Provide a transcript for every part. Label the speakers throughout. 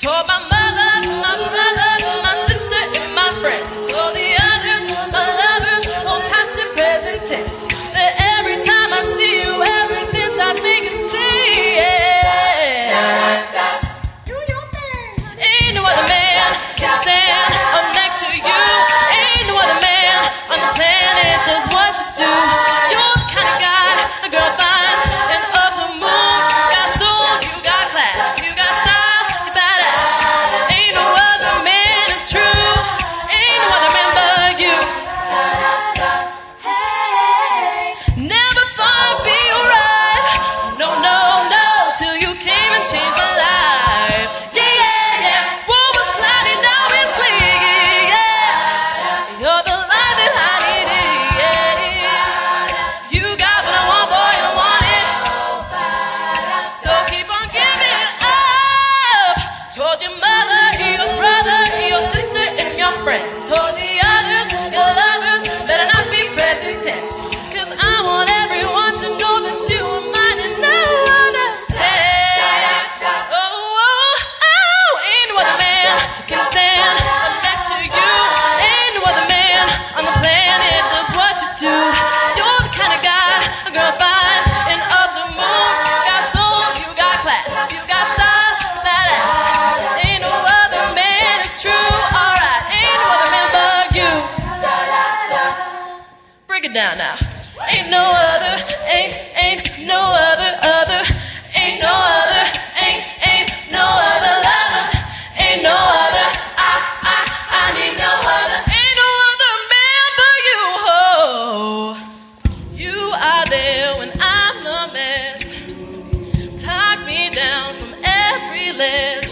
Speaker 1: So my mother. it down now. Ain't no other, ain't, ain't no other, other, ain't no other, ain't, ain't no other lover, ain't no other, I, I, I need no other, ain't no other man but you, oh. You are there when I'm a mess, talk me down from every ledge,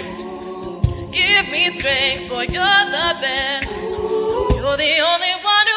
Speaker 1: give me strength, for you're the best, you're the only one.